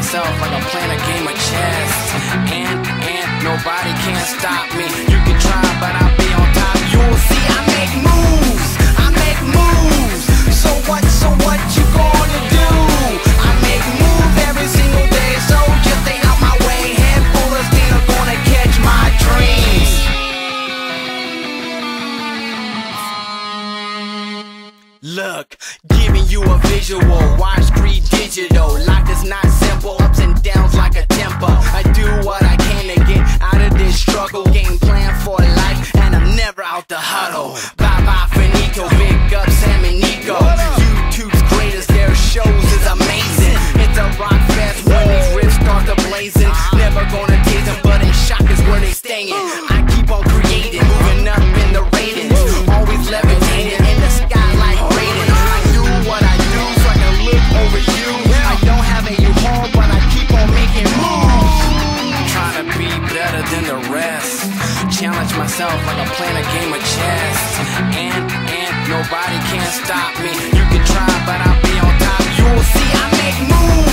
myself like I'm playing a game of chess. And, and nobody can stop me. You can try, but I'll be on top. You will see I make moves. I make moves. So what, so what you gonna do? I make moves every single day. So just stay out my way. Handful full of steam. Gonna catch my dreams. Look, giving you a visual. Watch pre-digital. It's not simple. challenge myself like I'm playing a game of chess. And, and nobody can stop me. You can try, but I'll be on top. You will see I make moves.